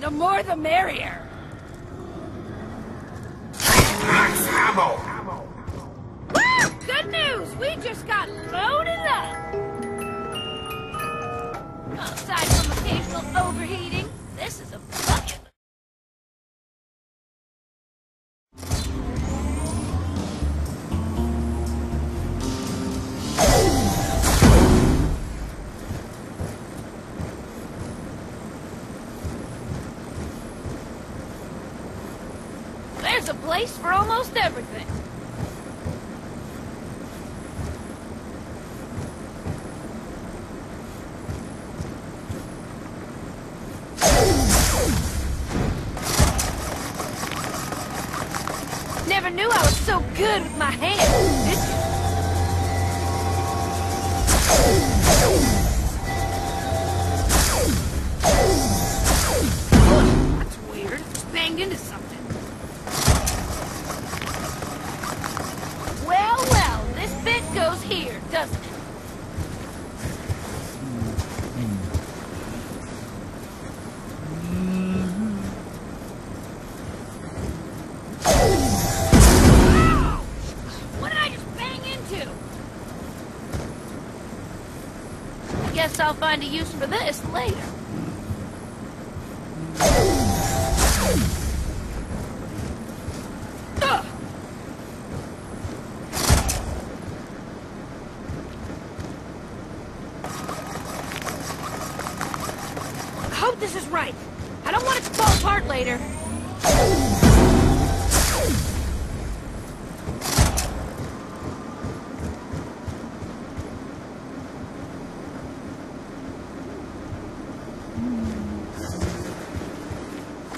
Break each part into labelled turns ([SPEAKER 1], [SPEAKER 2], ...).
[SPEAKER 1] the more the merrier.
[SPEAKER 2] Max ammo!
[SPEAKER 1] Woo! Good news! We just got loaded up! Aside from occasional overheating, this is a There's a place for almost everything. Never knew I was so good with my hands? That's weird. Just banged into something. Guess I'll find a use for this later. This is right. I don't want it to fall apart later.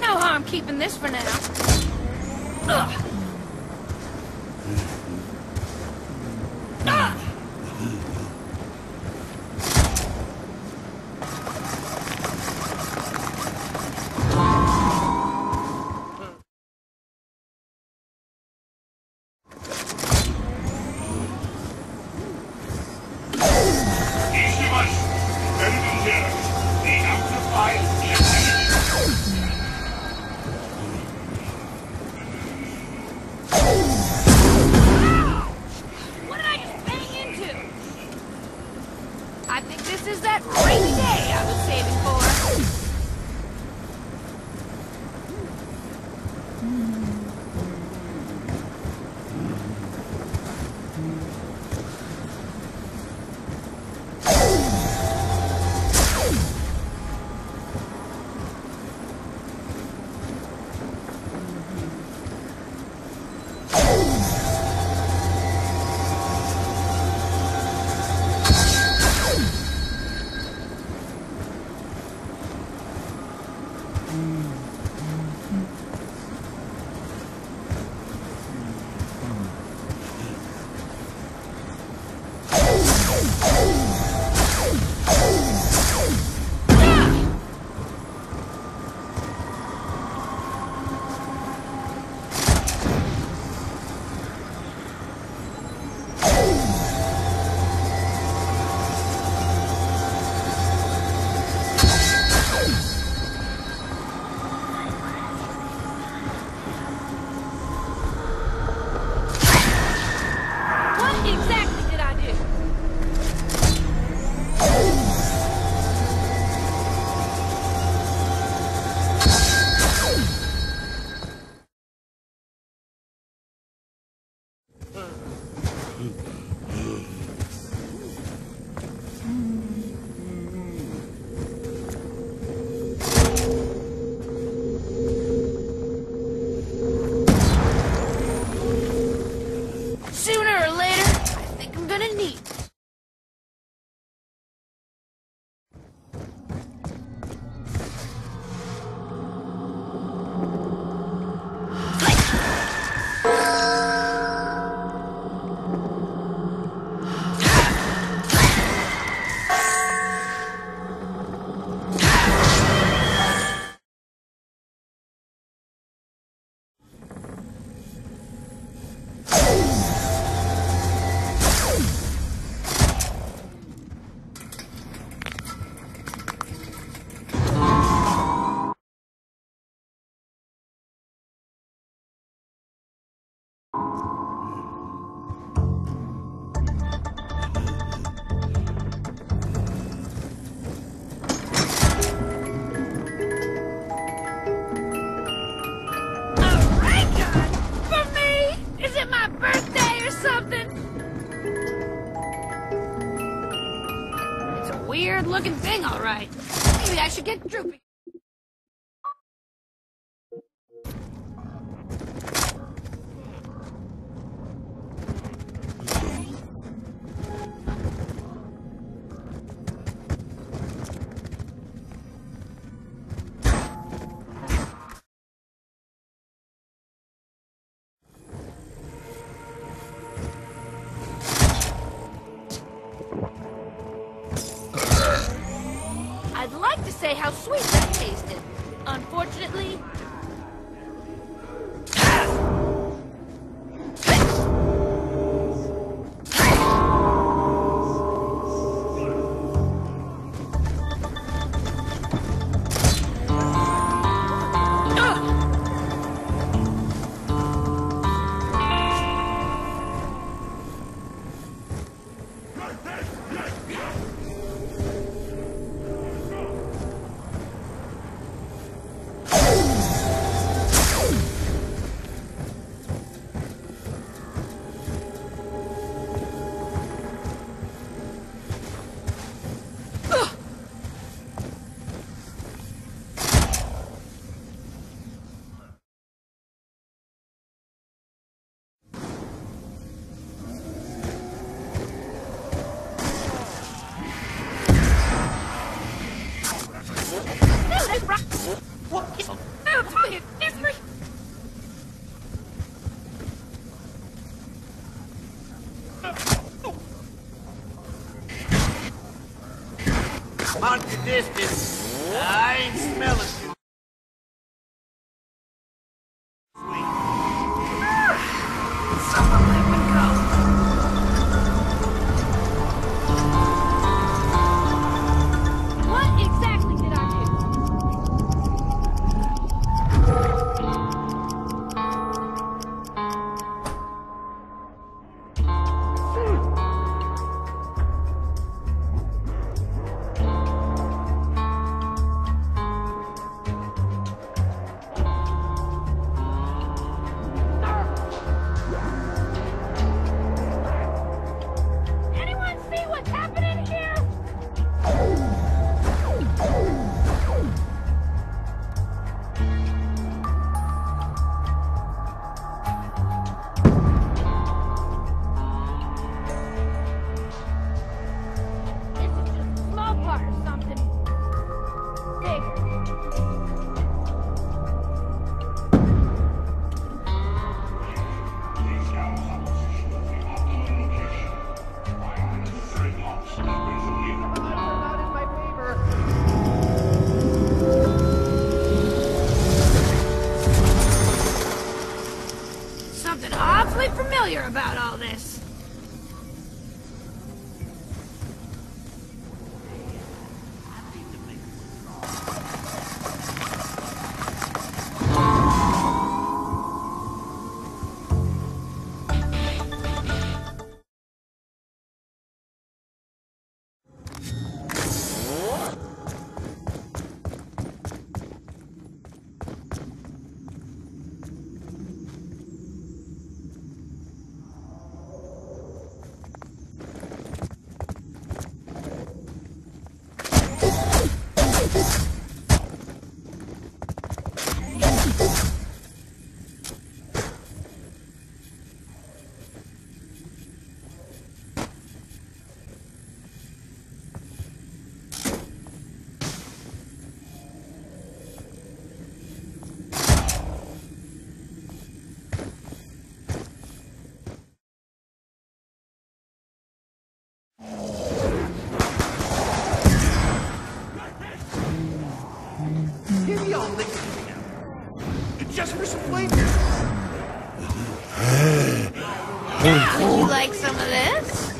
[SPEAKER 1] No harm keeping this for now. Ugh. I think this is that rainy day I was saving for. All right. Maybe I should get Droopy. I'd like to say how sweet that tasted. Unfortunately... What is... It's me!
[SPEAKER 3] Mark the distance. I ain't smelling
[SPEAKER 1] about all this. Would you like some of this?